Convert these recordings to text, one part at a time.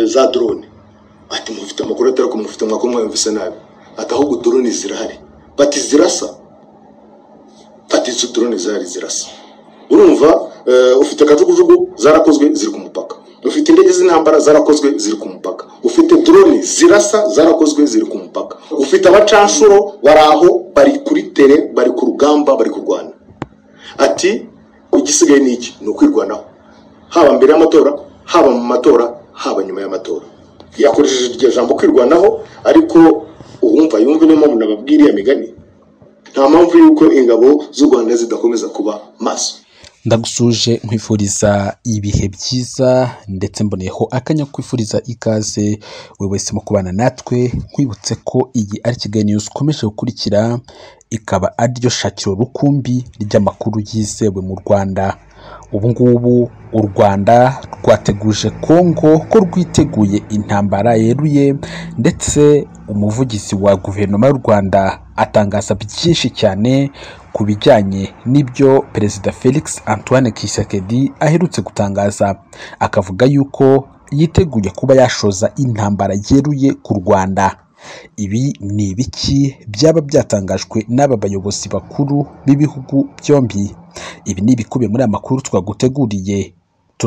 za drone. Ati mufite amakuru atari ko mufite mwako mwumvise nabi. Ati ahubwo drone zirahari. Bati zirasa. Ati izo drone zihari zirasa. Urumva eh, ufite akajugujugu zarakozwe ziri ku mupaka. Ufite indege z'intambara zarakozwe ziri ku mupaka. Ufite drone zirasa zarakozwe ziri ku mupaka. Ufite abacanshuro bari aho bari kuri tere bari ku rugamba bari kurwana. Ati igisigaye ni iki? Ni ukwirwanaho. Haba mbere y'amatora haba mu matora haba nyuma y'amatora. Yakoresheje iryo jambo kwirwanaho ariko uwumva yumve niyo mpamvu nababwira iya migani nta mpamvu y'uko ingabo z'u rwanda zidakomeza kuba maso. Ndagusuje nkwifuriza ibihe byiza ndetse mboneyeho akanya kwifuriza ikaze. Buri wese mu kubana natwe nkwibutse ko iyi ari kigali news ukomeje gukurikira ikaba ari ryo shakiro rukumbi ry'amakuru yizewe mu rwanda. Ubu ngubu u rwanda rwateguje kongo ko rwiteguye intambara yeruye ndetse umuvugizi wa guverinoma y'u rwanda atangaza byinshi cyane ku bijyanye n'ibyo perezida felix antoine kisekedi aherutse gutangaza. Akavuga yuko yiteguye kuba yashoza intambara yeruye ku rwanda. Ibi ni ibiki byaba byatangajwe n'aba bayobozi bakuru b'ibihugu byombi? Ibi ni ibikubiye muri aya makuru twaguteguriye.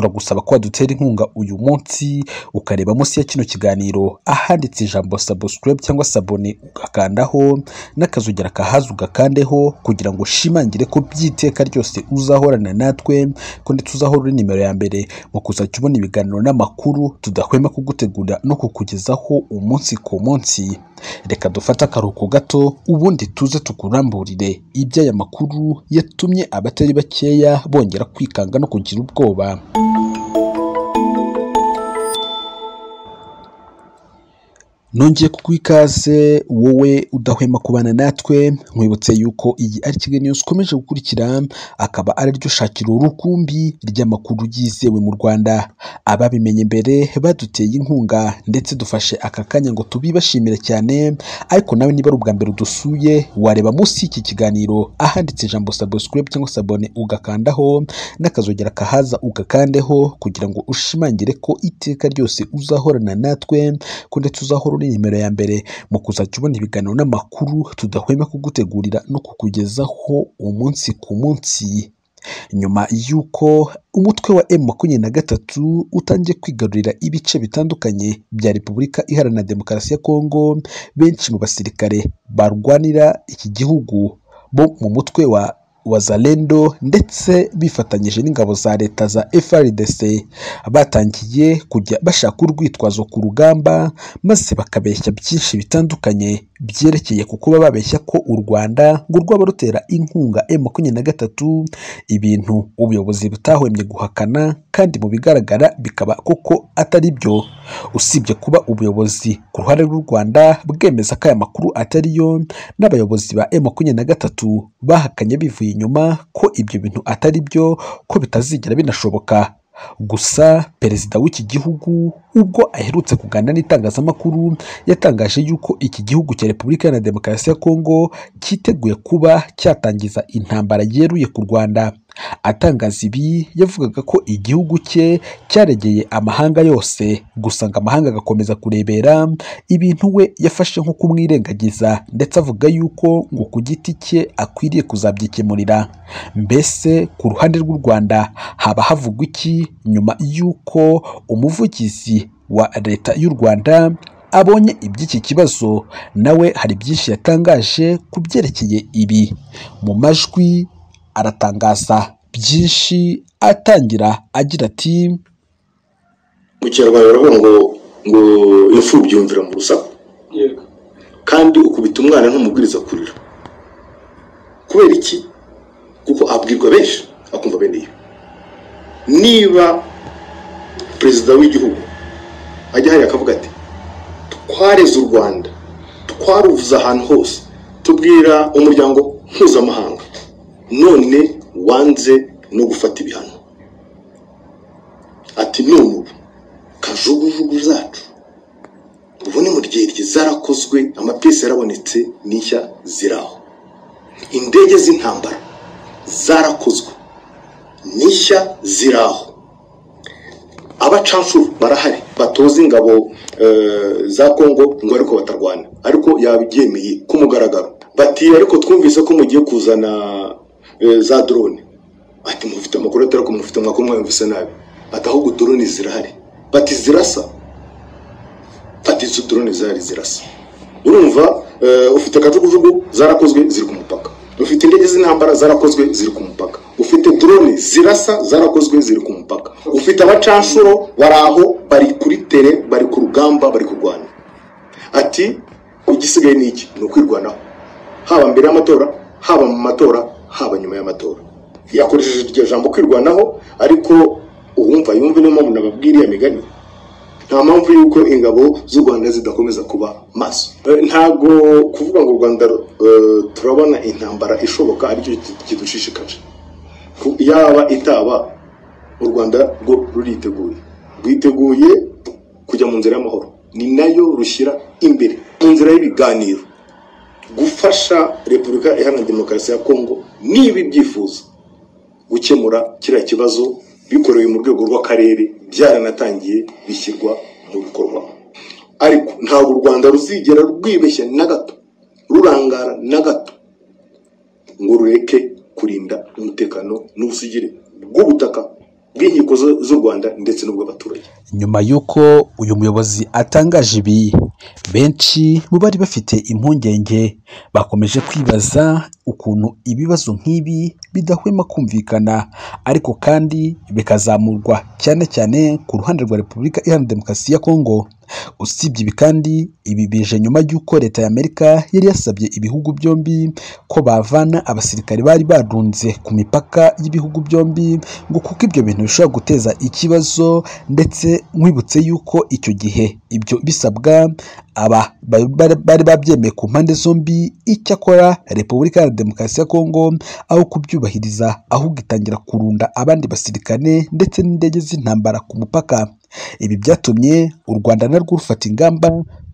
Turagusaba ko wadutera inkunga uyu munsi ukareba munsi ya kino kiganiro ahanditse ijambo subscribe cyangwa sabone ugakandaho n'akazogera kahaza ugakandeho kugira ngo ushimangire ko by'iteka ryose uzahorana natwe ko ndetse uzahora uri nimero ya mbere mu kuzajya ubona ibiganiro n'amakuru tudahwema kugutegura no kukugezaho umunsi ku munsi. Reka dufate akaruhuko gato ubundi tuze tukuramburire. Iby'aya makuru yatumye abatari bakeya bongera kwikanga no kugira ubwoba. Nongeye kuguha ikaze wowe udahwema kubana natwe nkwibutse yuko iyi ari kigali news ukomeje gukurikira akaba ari ryo shakiro rukumbi ry'amakuru yizewe mu rwanda. Ababimenye mbere baduteye inkunga ndetse dufashe aka kanya ngo tubibashimire cyane ariko nawe niba ari ubwa mbere udusuye wareba munsi y'iki kiganiro ahanditse ijambo subscribe cyangwa sabone ugakandaho n'akazogera kahaza ugakandeho kugira ngo ushimangire ko iteka ryose uzahorana natwe ko ndetse uzahora uri nimero ya mbere mu kuzajya ubona ibiganiro n'amakuru tudahwema kugutegurira no kukugezaho umunsi ku munsi. Nyuma y'uko umutwe wa M makumyabiri na gatatu utangiye kwigarurira ibice bitandukanye bya Repubulika Iharanira Demokarasi ya Kongo benshi mu basirikare barwanira iki gihugu. Bo mu mutwe wa wazalendo ndetse bifatanyije n'ingabo za leta za FRDC batangiye kujya bashaka urwitwazo ku rugamba maze bakabeshya byinshi bitandukanye byerekeye ku kuba babeshya ko u Rwanda ngo rwaba rutera inkunga M makumyabiri na gatatu ibintu ubuyobozi butahwemye guhakana kandi mu bigaragara bikaba koko atari byo. Usibye kuba ubuyobozi ku ruhande rw'u Rwanda bwemeza ko aya makuru atari yo n'abayobozi ba M makumyabiri na gatatu bahakanye bivuye inyuma ko ibyo bintu atari byo ko bitazigera binashoboka. Gusa perezida w'iki gihugu ubwo aherutse kuganira n'itangazamakuru yatangaje yuko iki gihugu cya repubulika iharanira demokarasi ya kongo cyiteguye kuba cyatangiza intambara yeruye ku rwanda. Atangaza ibi yavugaga ko igihugu cye cyaregeye amahanga yose. Gusa ngo amahanga agakomeza kurebera ibintu we yafashe nko kumwirengagiza ndetse avuga yuko ngo ku giti cye akwiriye kuzabyikemurira. Mbese ku ruhande rw'u rwanda haba havugwa iki? Nyuma y'uko umuvugizi wa leta y'u rwanda abonye iby'iki kibazo nawe hari byinshi yatangaje ku byerekeye ibi. Mu majwi aratangaza. Byinshi atangira agira ati mu kinyarwanda baravuga ngo ngo imfubyi yumvira mu rusaku. Kandi ukubita umwana ntumubwiriza kurira. Kubera iki? Kuko abwirwa benshi akumva bene iyo. Niba perezida w'igihugu ajya hariya akavuga ati twareze u rwanda twaruvuze ahantu hose tubwira umuryango mpuzamahanga. None wanze no gufata ibihano. Ati none ubu kajugujugu zacu ubu ni mu ryerye zarakozwe amapiyesi yarabonetse n'ishya ziraho. Indege z'intambara zarakozwe n'ishya ziraho. Abacanshuro barahari batoza ingabo eh, za kongo ngo ariko batarwana. Ariko yabyemeye ku mugaragaro. Bati ariko twumvise ko mugiye kuzana za drone. Ati mufite amakuru atari ko mufite amakuru mwumvise nabi. Ati ahubwo drone zirahari. Bati zirasa. Bati izo drone zihari zirasa. Urumva eh, ufite kajugujugu zarakozwe ziri ku mupaka. Ufite indege z'intambara zarakozwe ziri ku mupaka. Ufite drone zirasa zarakozwe ziri ku mupaka. Ufite abacanshuro bari aho bari kuri tere bari ku rugamba bari kurwana. Ati igisigaye ni iki? Ni ukwirwanaho. Haba mbere y'amatora haba mu matora haba nyuma y'amatora. Yakoresheje iryo jambo kwirwanaho ariko uwumva yumve niyo mpamvu nababwira iya migani. Nta mpamvu y'uko ingabo z'u rwanda zidakomeza kuba maso. Eh, ntabwo kuvuga ngo u rwanda eh, turabona intambara ishoboka ari cyo ki- kidushishikaje yaba itaba u rwanda rwo ruriteguye. Rwiteguye kujya mu nzira y'amahoro. Ni na yo rushyira imbere mu nzira y'ibiganiro. Gufasha repubulika iharanira demokarasi ya kongo niba ibyifuza gukemura kiriya kibazo bikorewe mu rwego rw'akarere byaranatangiye bishyirwa mu bikorwa. Ariko ntabwo u rwanda ruzigera rwibeshya na gato rurangara na gato ngo rureke kurinda umutekano n'ubusugire bw'ubutaka bw'inkiko z'u rwanda ndetse n'ubw'abaturage. Nyuma y'uko uyu muyobozi atangaje ibi benshi mu bari bafite impungenge bakomeje kwibaza ukuntu ibibazo nk'ibi bidahwema kumvikana ariko kandi bikazamurwa cyane cyane ku ruhande rwa repubulika iharanira demokarasi ya kongo. Usibye ibi kandi ibi bije nyuma y'uko leta ya amerika yari yasabye ibihugu byombi ko bavana abasirikare bari barunze ku mipaka y'ibihugu byombi ngo kuko ibyo bintu bishobora guteza ikibazo ndetse nkwibutse yuko icyo gihe ibyo bisabwa aba bari babyemeye ku mpande zombi icyakora repubulika ya demokarasi ya kongo aho kubyubahiriza ahubwo itangira kurunda abandi basirikare ndetse n'indege z'intambara ku mupaka. Ibi byatumye u rwanda narwo rufata ingamba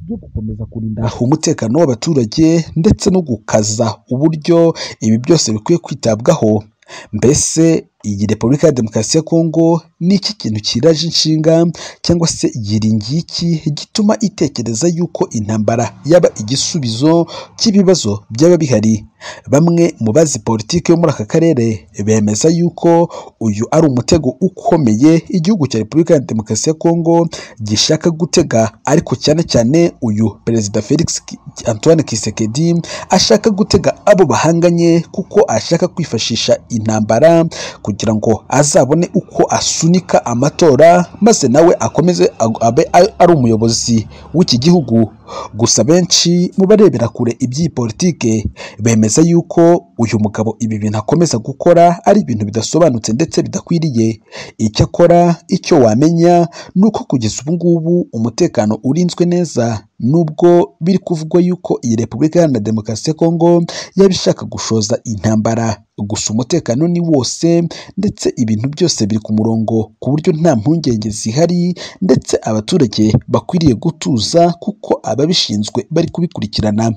zo gukomeza kurinda umutekano w'abaturage ndetse no gukaza uburyo ibi byose bikwiye kwitabwaho. Mbese iyi repubulika ya demokarasi ya kongo ni iki kintu kiraje inshinga cyangwa se yiringiye iki gituma itekereza yuko intambara yaba igisubizo cy'ibibazo byaba bihari? Bamwe mu bazi politiki yo muri aka karere bemeza yuko uyu ari umutego ukomeye igihugu cya repubulika ya demokarasi ya kongo gishaka gutega ariko cyane cyane uyu perezida felix antoine kisekedi ashaka gutega abo bahanganye kuko ashaka kwifashisha intambara kugira ngo azabone uko asunika amatora maze nawe akomeze abe ari umuyobozi w'iki gihugu. Gusa benshi mu barebera kure iby'iyi politike bemeza yuko uyu mugabo ibi bintu akomeza gukora ari ibintu bidasobanutse ndetse bidakwiriye. Icyo akora icyo wamenya ni uko kugeza ubu ngubu umutekano urinzwe neza. Nubwo biri kuvugwa yuko iyi repubulika iharanira demokarasi ya kongo yaba ishaka gushoza intambara. Gusa umutekano ni wose ndetse ibintu byose biri ku murongo ku buryo nta mpungenge zihari ndetse abaturage bakwiriye gutuza kuko ababishinzwe bari kubikurikirana.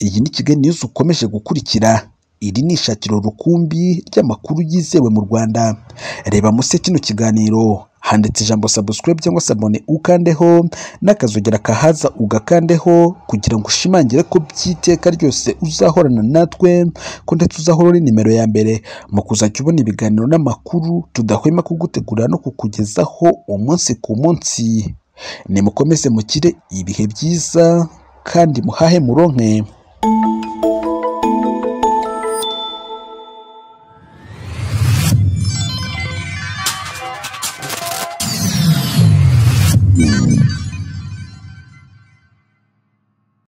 Iyi ni kigali news ukomeje gukurikira. Iri ni ishakiro rukumbi ry'amakuru yizewe mu rwanda. Reba munsi kino kiganiro. Handitse ijambo subscribe cyangwa se abone ukandeho n'akazogera kahaza ugakandeho kugira ngo ushimangire ko by'iteka ryose uzahorana natwe ko ndetse uzahora uri nimero ya mbere. Mu kuzajya ubona ibiganiro n'amakuru tudahwema kugutegura no kukugezaho umunsi ku munsi. Nimukomeze mukire ibihe byiza kandi muhahe muronke.